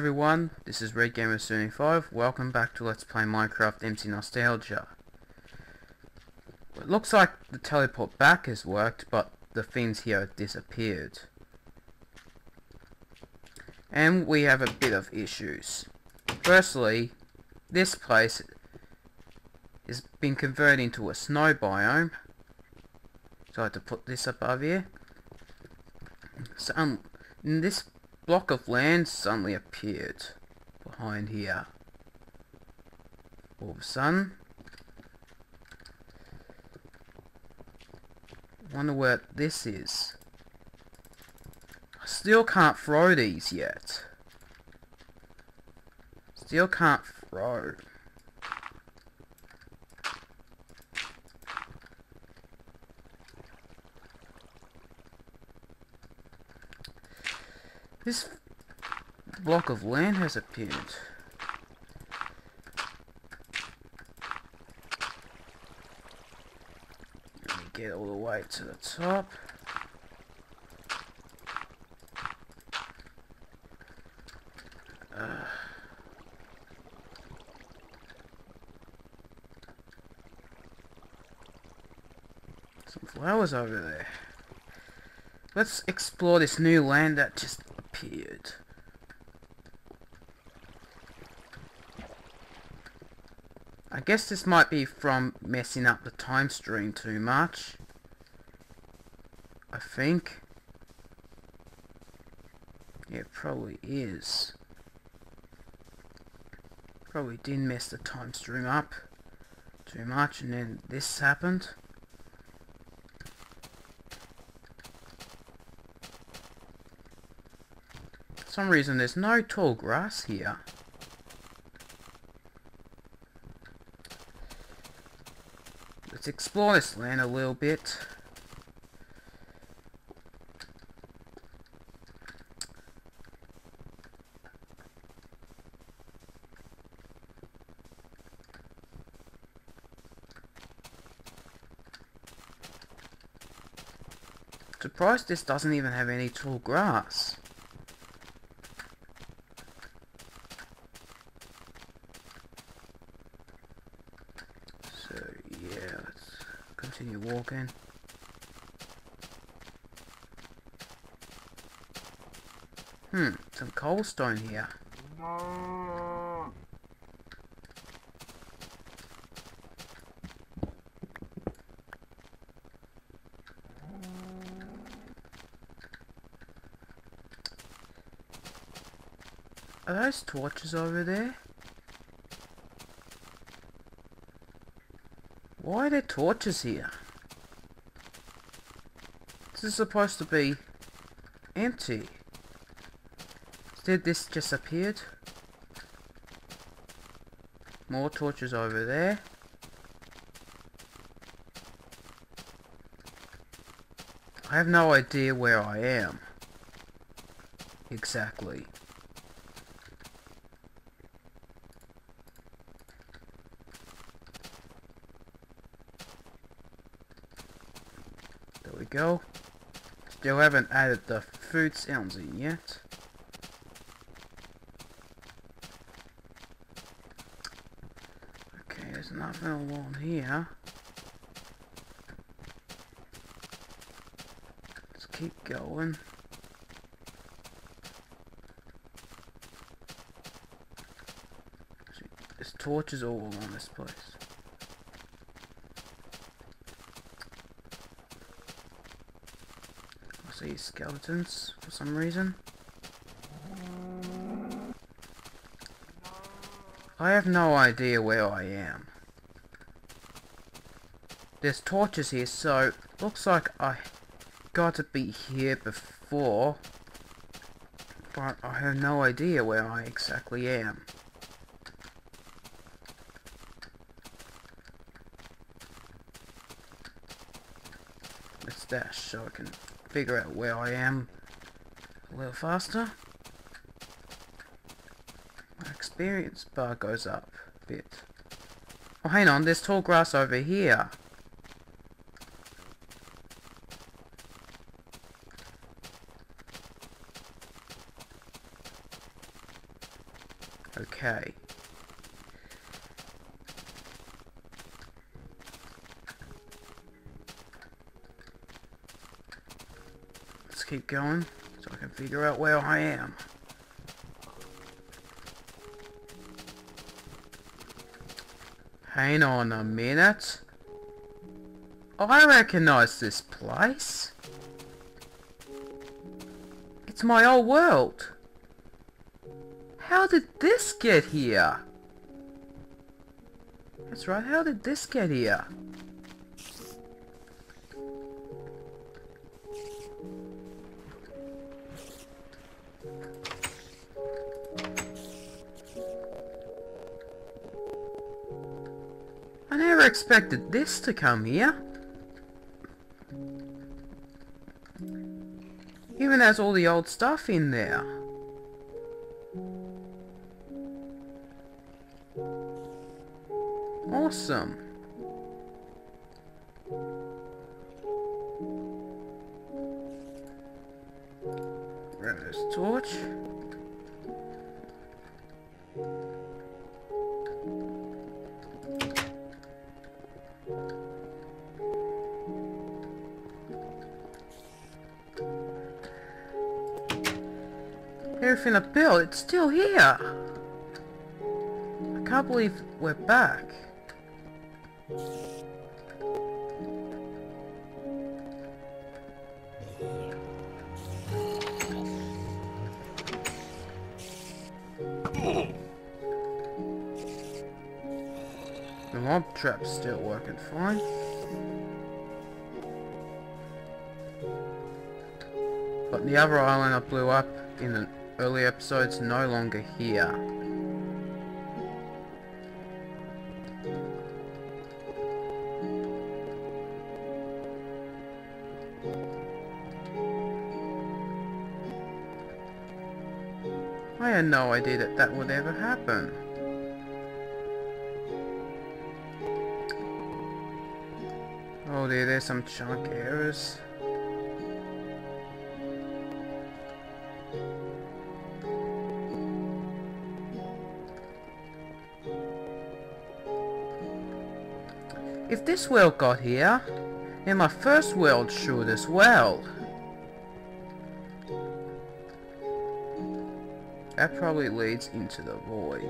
everyone, this is Red Gamer 75. Welcome back to Let's Play Minecraft MC Nostalgia. It looks like the teleport back has worked, but the things here have disappeared. And we have a bit of issues. Firstly, this place has been converted into a snow biome. So I had to put this above here. So, um, this block of land suddenly appeared behind here. All of a sudden. Wonder what this is. I still can't throw these yet. Still can't throw. This block of land has appeared. Let me get all the way to the top. Some flowers over there. Let's explore this new land that just appeared. I guess this might be from messing up the time stream too much. I think. Yeah, it probably is. Probably did mess the time stream up too much and then this happened. For some reason there's no tall grass here. Let's explore this land a little bit. Surprised this doesn't even have any tall grass. So yeah, let's walking. Hmm, some cobblestone here. Are those torches over there? Why are there torches here? This is supposed to be empty. Instead this just appeared. More torches over there. I have no idea where I am. Exactly. There we go. Still haven't added the food sounds in yet. Okay, there's nothing along here. Let's keep going. There's torches all along this place. See skeletons for some reason. I have no idea where I am. There's torches here, so looks like I got to be here before. But I have no idea where I exactly am. Let's dash so I can figure out where I am a little faster. My experience bar goes up a bit. Oh, hang on, there's tall grass over here. Okay. Let's keep going so I can figure out where I am. Hang on a minute. I recognize this place. It's my old world. How did this get here? That's right, how did this get here? I never expected this to come here. Even has all the old stuff in there. Awesome. Here. I can't believe we're back. The mob trap's still working fine. But the other island I blew up in the early episode's no longer here. I had no idea that that would ever happen. Oh dear, there's some chunk errors. This world got here, then my first world should as well. That probably leads into the void.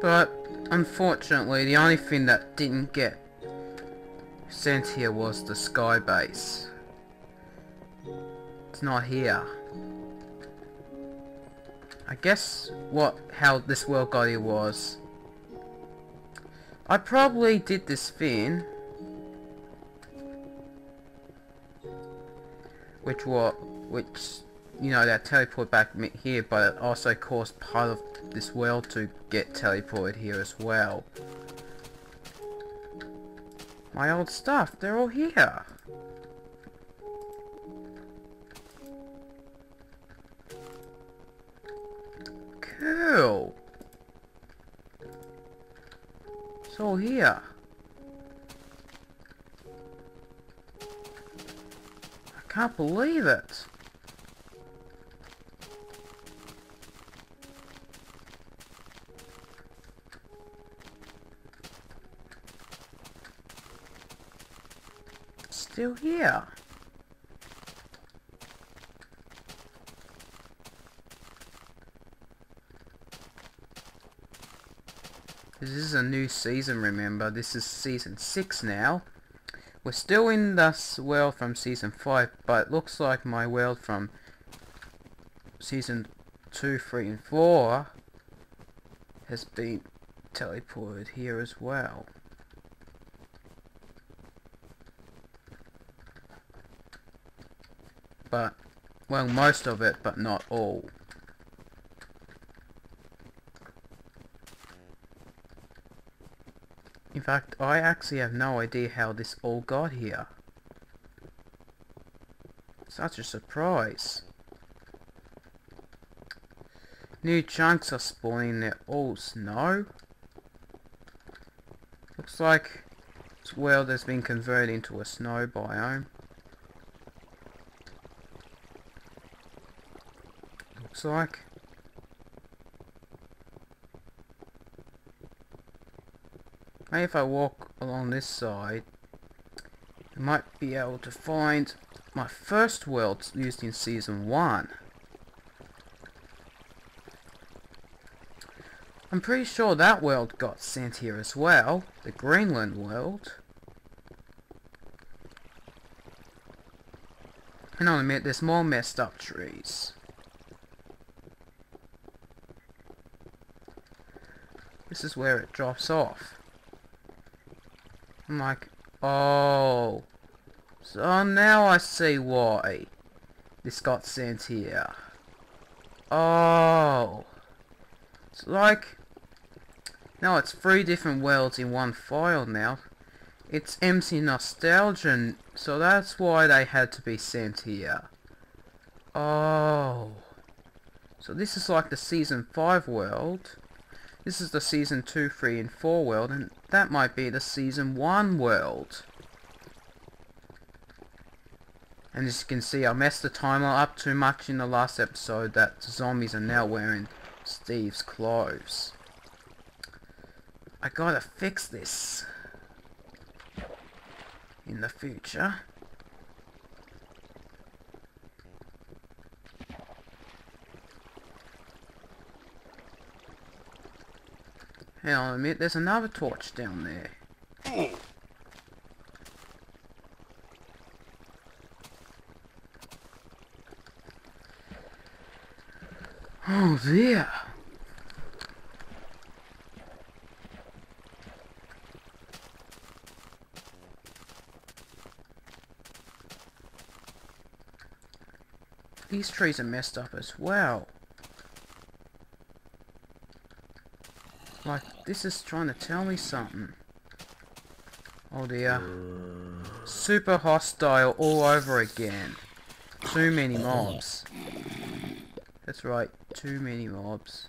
But, unfortunately, the only thing that didn't get sent here was the sky base. It's not here. I guess what how this world got here was I probably did this thing which what which you know that teleport back here but it also caused part of this world to get teleported here as well. My old stuff, they're all here. Cool. It's all here. I can't believe it. Still here. This is a new season, remember. This is season 6 now. We're still in this world from season 5, but it looks like my world from season 2, 3 and 4 has been teleported here as well. But, well, most of it, but not all. In fact, I actually have no idea how this all got here. Such a surprise. New chunks are spawning, they're all snow. Looks like this world has been converted into a snow biome. Looks like. Maybe if I walk along this side, I might be able to find my first world used in Season 1. I'm pretty sure that world got sent here as well, the Greenland world. And I'll admit, there's more messed up trees. This is where it drops off. I'm like, oh. So now I see why this got sent here. Oh. It's like... Now it's three different worlds in one file now. It's MC Nostalgia, so that's why they had to be sent here. Oh. So this is like the Season 5 world. This is the Season 2, 3, and 4 world, and that might be the Season 1 world. And as you can see, I messed the timer up too much in the last episode that zombies are now wearing Steve's clothes. I gotta fix this in the future. Hang on a minute, there's another torch down there. Oh dear. These trees are messed up as well. Like, this is trying to tell me something. Oh dear. Super hostile all over again. Too many mobs. That's right, too many mobs.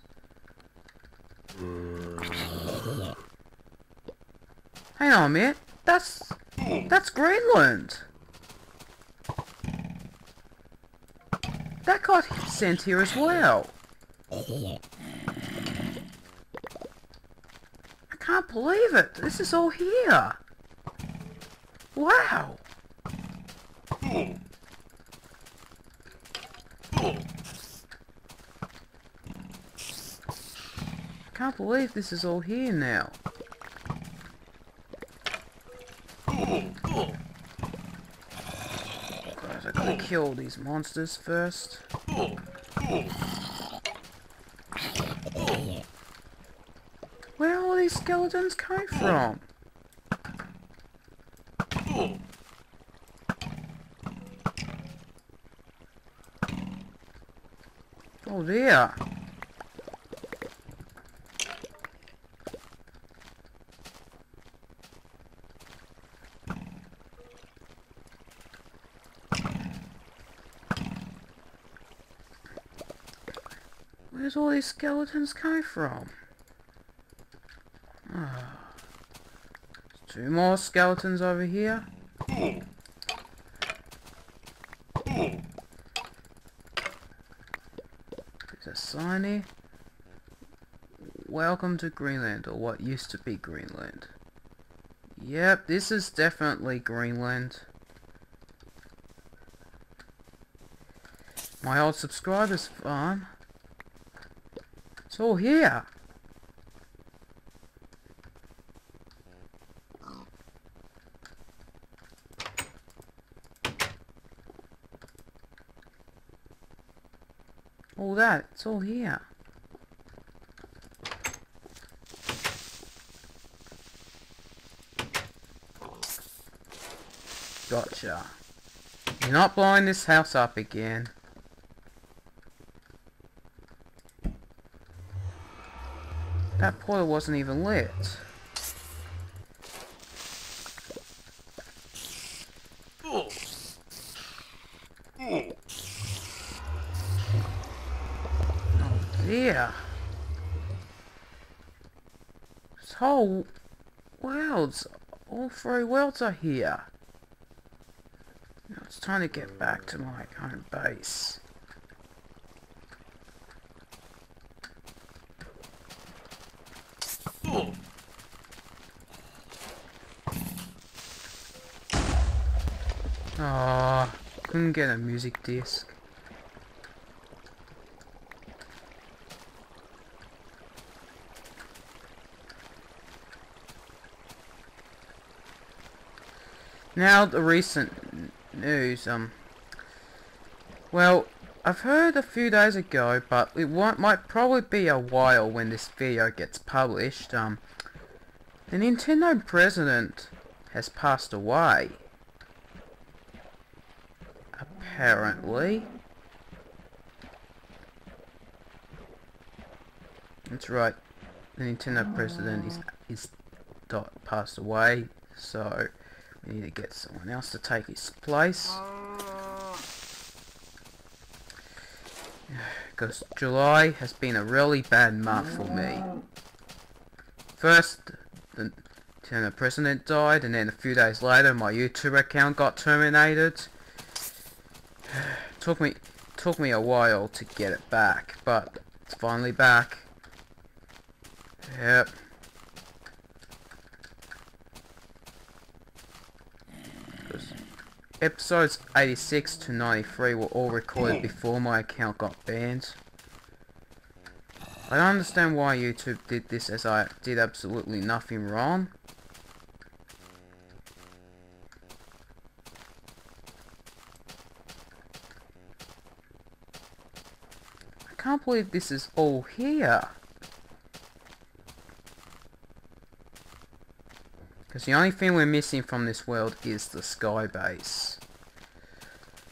Hang on a minute. That's... That's Greenland! That got sent here as well. I can't believe it. This is all here. Wow. I can't believe this is all here now. I gotta kill these monsters first. Where are all these skeletons coming from? Oh dear. Where's all these skeletons coming from? Two more skeletons over here. There's a sign here. Welcome to Greenland, or what used to be Greenland. Yep, this is definitely Greenland. My old subscribers farm. It's all here. All that, it's all here. Gotcha. You're not blowing this house up again. That portal wasn't even lit. Oh dear. World's, all three worlds are here. Now it's time to get back to my home base. Ah, couldn't get a music disc. Now the recent news, um, well, I've heard a few days ago, but it won't, might probably be a while when this video gets published, um, the Nintendo president has passed away. Apparently. That's right. The Nintendo president is is dot passed away, so need to get someone else to take his place. Because July has been a really bad month for me. First, the Nintendo president died, and then a few days later, my YouTube account got terminated. took me took me a while to get it back, but it's finally back. Yep. Episodes 86 to 93 were all recorded before my account got banned. I don't understand why YouTube did this as I did absolutely nothing wrong. I can't believe this is all here. Because the only thing we're missing from this world is the sky base.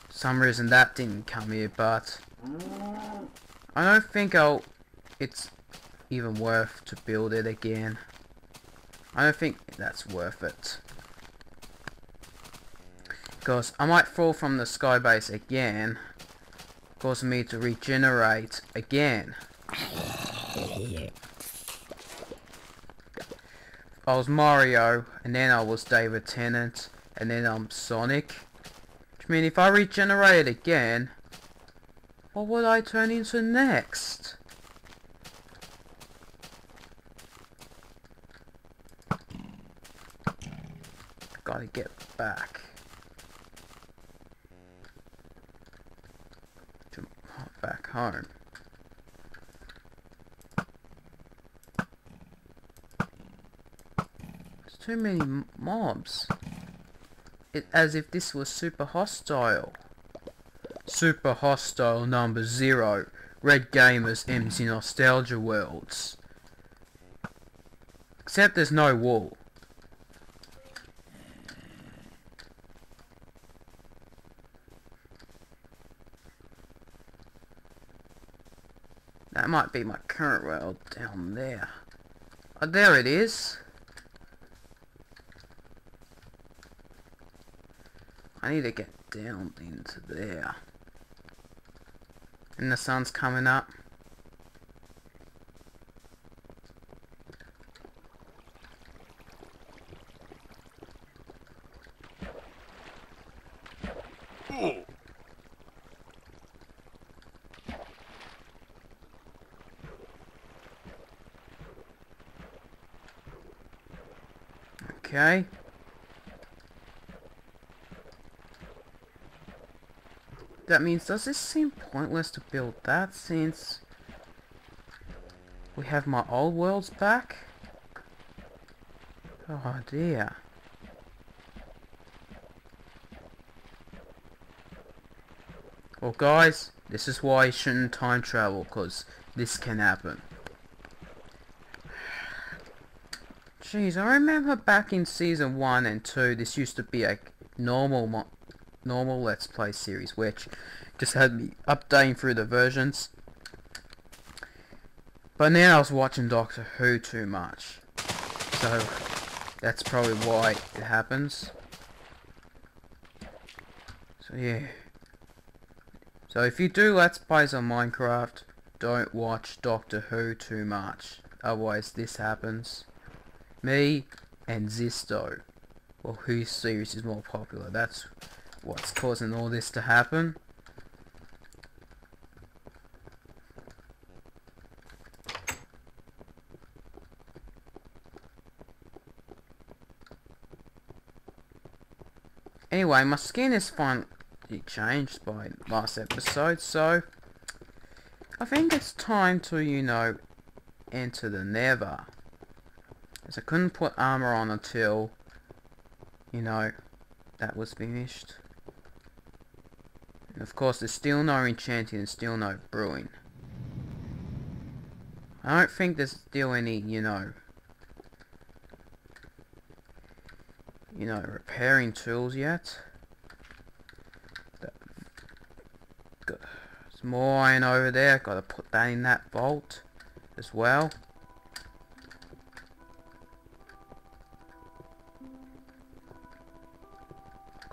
some reason that didn't come here, but... I don't think I'll... It's even worth to build it again. I don't think that's worth it. Because I might fall from the sky base again. Cause me to regenerate again. I was Mario, and then I was David Tennant, and then I'm Sonic. Which means if I regenerate again, what would I turn into next? Gotta get back. Back home. Too many mobs. It, as if this was super hostile. Super hostile number zero. Red Gamers MC Nostalgia Worlds. Except there's no wall. That might be my current world down there. Oh, there it is. I need to get down into there. And the sun's coming up. Okay. That means, does this seem pointless to build that since we have my old worlds back? Oh dear. Well guys, this is why you shouldn't time travel, because this can happen. Jeez, I remember back in season 1 and 2, this used to be a normal normal Let's Play series, which just had me updating through the versions. But now I was watching Doctor Who too much. So, that's probably why it happens. So yeah. So if you do Let's Plays on Minecraft, don't watch Doctor Who too much. Otherwise this happens. Me and Zisto. Well, whose series is more popular? That's what's causing all this to happen. Anyway, my skin is finally changed by last episode, so I think it's time to, you know, enter the Nether. As I couldn't put armor on until, you know, that was finished. And of course, there's still no enchanting and still no brewing. I don't think there's still any, you know, you know, repairing tools yet. Some more iron over there. Got to put that in that vault as well.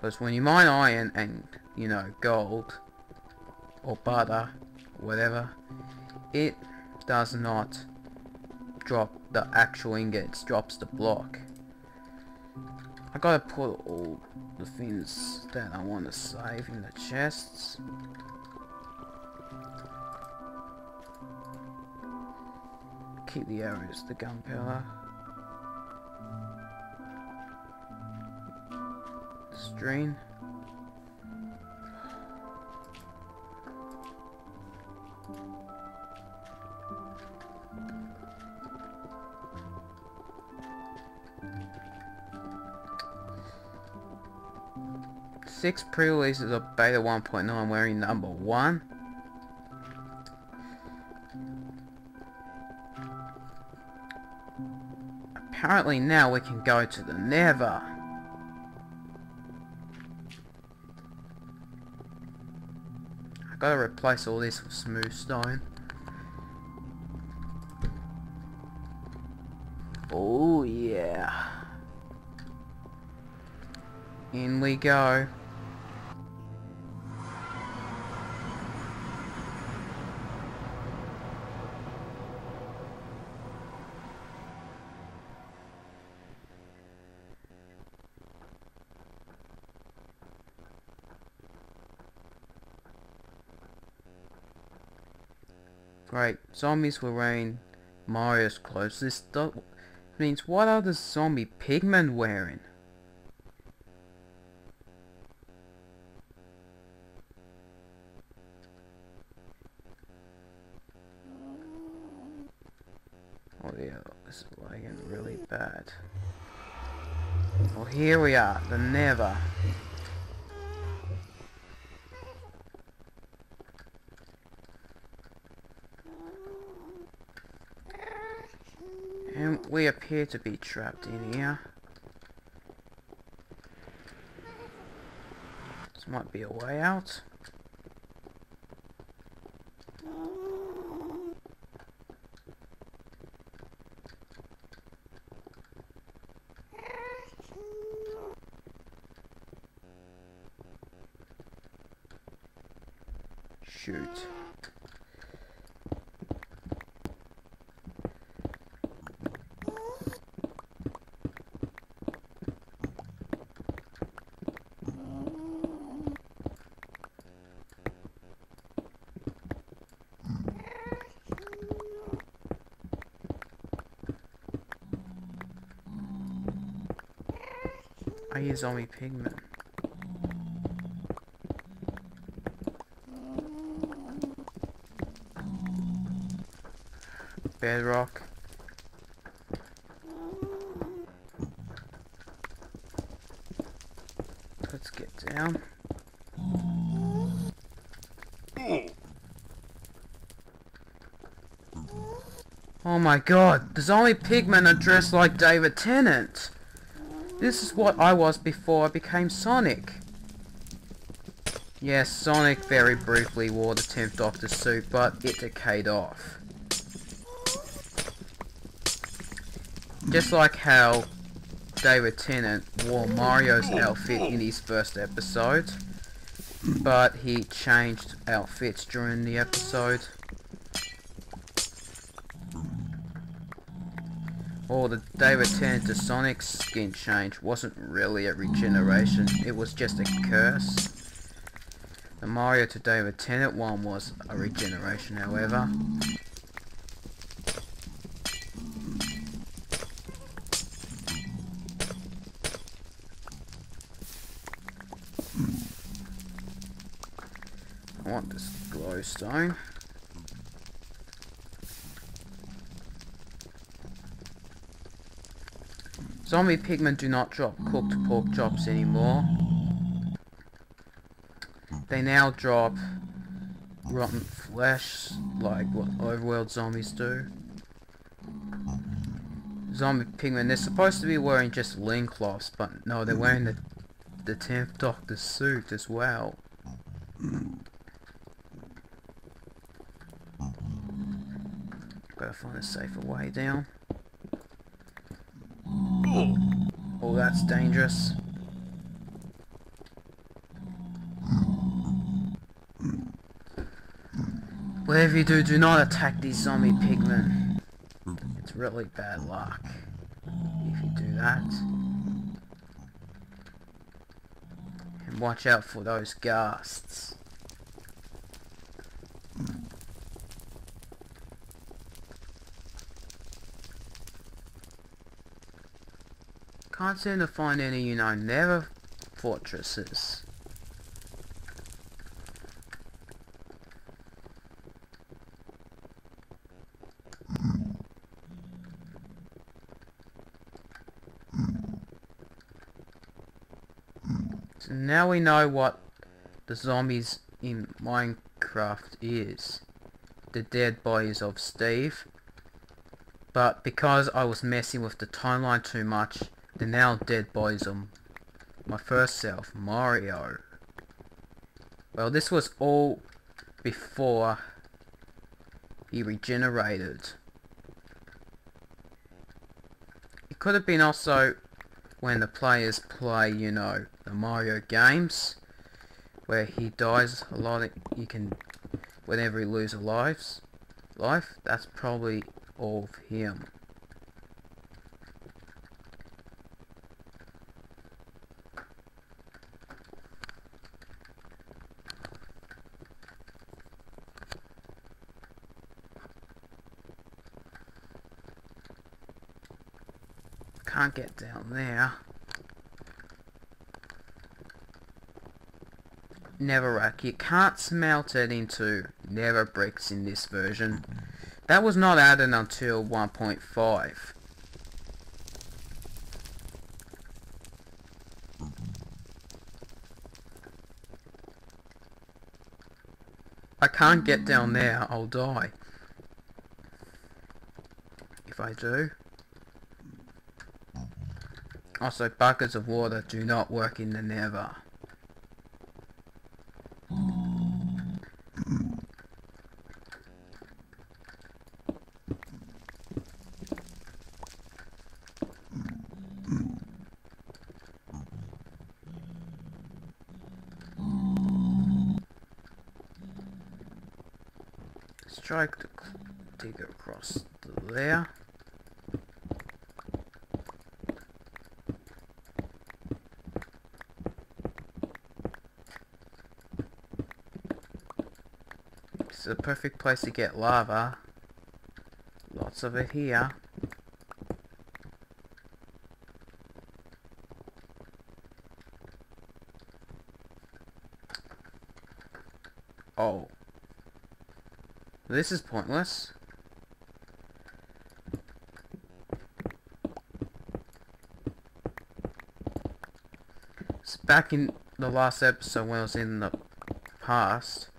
Because when you mine iron and, you know, gold, or butter, whatever, it does not drop the actual ingots, drops the block. I gotta put all the things that I want to save in the chests. Keep the arrows, the gunpowder. Strain. six pre-releases of Beta 1.9 wearing number 1. Apparently now we can go to the Nether. Gotta replace all this with smooth stone. Oh yeah. In we go. Zombies were wearing Mario's clothes. This means what are the zombie pigmen wearing? Oh yeah, this is lagging really bad. Well here we are, the Nether. And we appear to be trapped in here. This might be a way out. Shoot. I use only pigment. Bedrock. Let's get down. Oh my god, the zombie pigmen are dressed like David Tennant. This is what I was before I became Sonic. Yes, Sonic very briefly wore the 10th Doctor suit, but it decayed off. Just like how David Tennant wore Mario's outfit in his first episode, but he changed outfits during the episode. Or the David Tennant to Sonic skin change wasn't really a regeneration, it was just a curse. The Mario to David Tennant one was a regeneration, however. I want this glowstone. Zombie pigmen do not drop cooked pork chops anymore. They now drop rotten flesh, like what overworld zombies do. Zombie pigmen, they're supposed to be wearing just cloths, but no, they're wearing the, the 10th Doctor's suit as well. Gotta find a safer way down. Oh, that's dangerous. Whatever you do, do not attack these zombie pigmen. It's really bad luck if you do that. And watch out for those ghasts. Can't seem to find any, you know, Nether fortresses. So now we know what the zombies in Minecraft is. The dead bodies of Steve. But because I was messing with the timeline too much, the now dead boys of my first self, Mario. Well, this was all before he regenerated. It could have been also when the players play, you know, the Mario games, where he dies a lot, you can, whenever he loses lives, life, that's probably all of him. Can't get down there. Netherrack. You can't smelt it into Nether bricks in this version. That was not added until 1.5. I can't get down there, I'll die. If I do. Also, buckets of water do not work in the nether. Strike to dig across there. It's a perfect place to get lava. Lots of it here. Oh. This is pointless. So back in the last episode when I was in the past,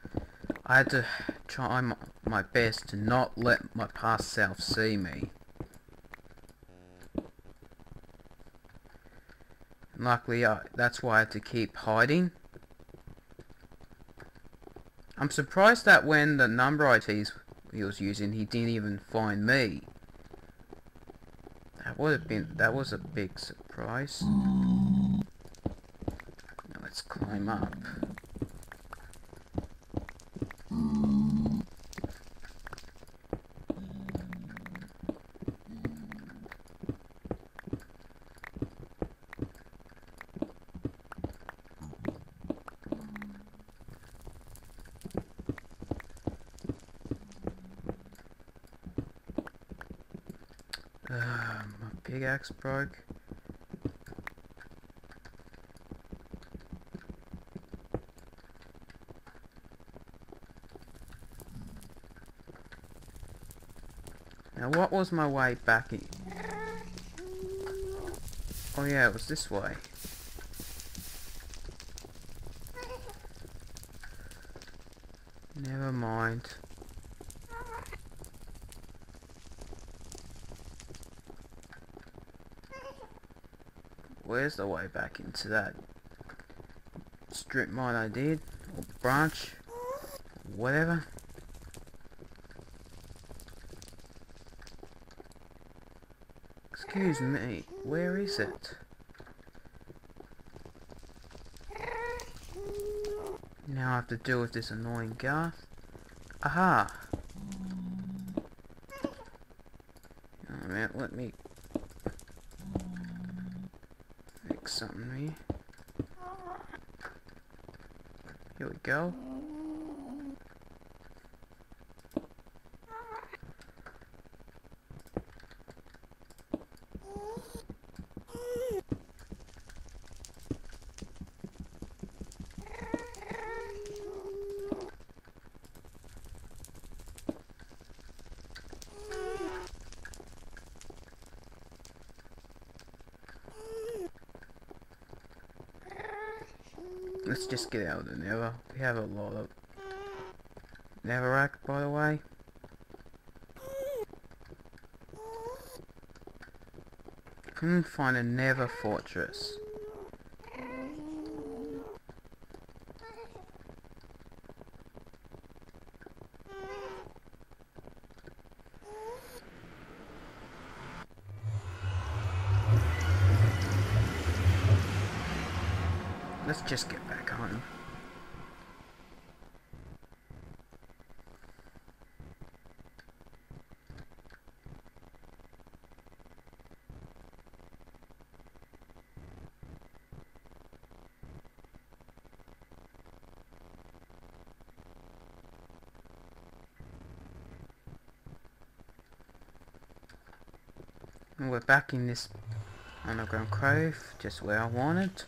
I had to try my best to not let my past self see me. luckily, I, that's why I had to keep hiding. I'm surprised that when the number IDs he was using, he didn't even find me. That would have been, that was a big surprise. Now let's climb up. Broke. Now what was my way back in? Oh yeah, it was this way. Never mind. Where's the way back into that strip mine I did? Or branch? Whatever. Excuse me, where is it? Now I have to deal with this annoying ghast. Aha! Let me something me. Here we go. Let's just get out of the Nether. We have a lot of Netherrack, by the way. Couldn't find a Nether fortress. Let's just get back home. And we're back in this underground cave, just where I wanted.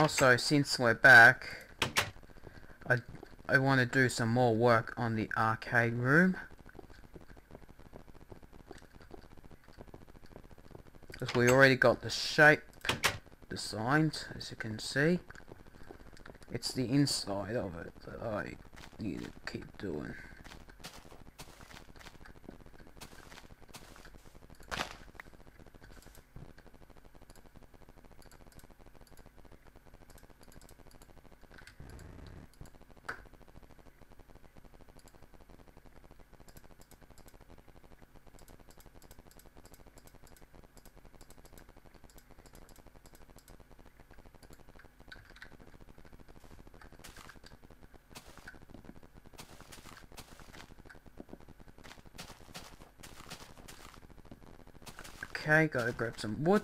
Also, since we're back, I, I want to do some more work on the arcade room. Because we already got the shape designed, as you can see. It's the inside of it that I need to keep doing. Okay, gotta grab some wood.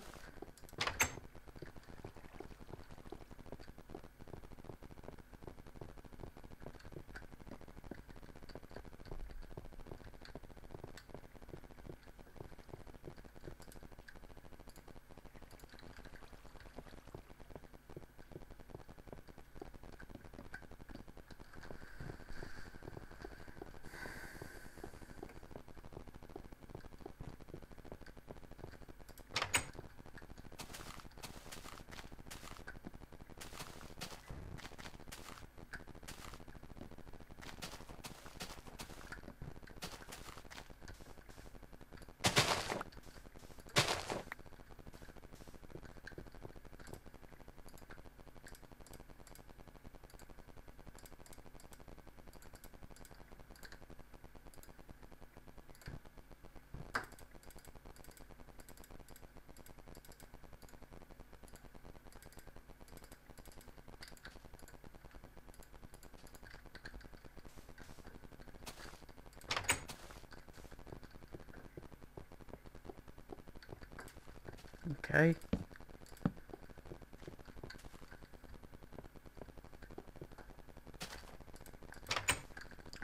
Okay.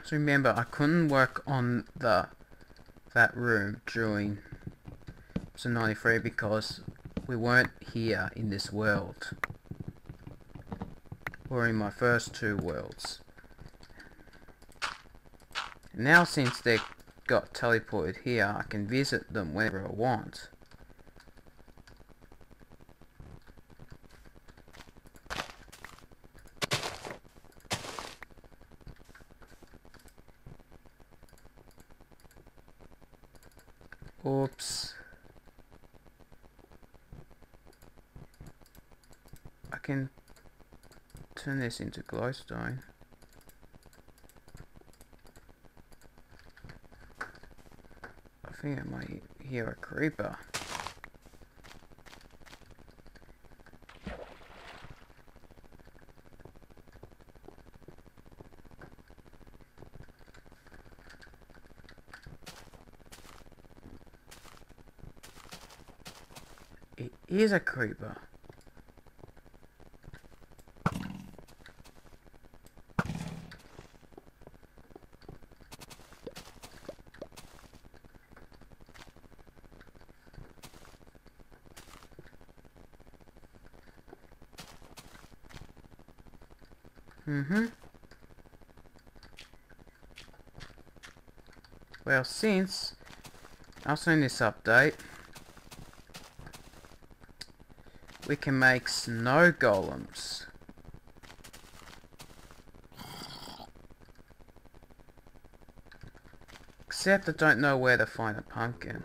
So remember, I couldn't work on the that room during episode 93 because we weren't here in this world. Or in my first two worlds. Now since they got teleported here, I can visit them whenever I want. Oops. I can turn this into glowstone. I think I might hear a creeper. It is a creeper. Mm-hmm. Well, since also in this update, we can make snow golems. Except I don't know where to find a pumpkin.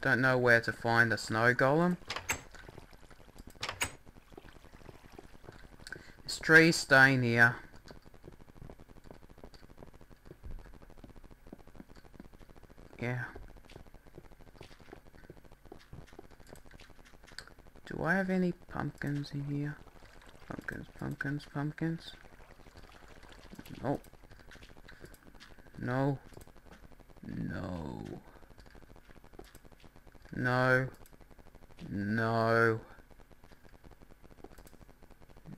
Don't know where to find a snow golem. This tree's staying here. Yeah. Do I have any pumpkins in here? Pumpkins, pumpkins, pumpkins. Nope. No. No. No. No.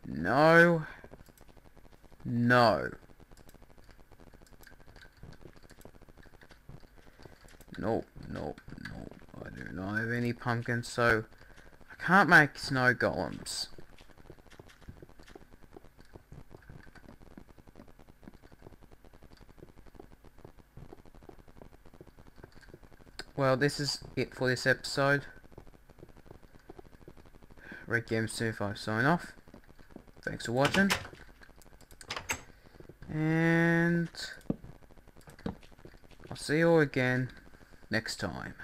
No. No. Nope, nope, nope. I do not have any pumpkins, so can't make snow golems. Well, this is it for this episode. Redgamer 25 sign off. Thanks for watching. And I'll see you all again next time.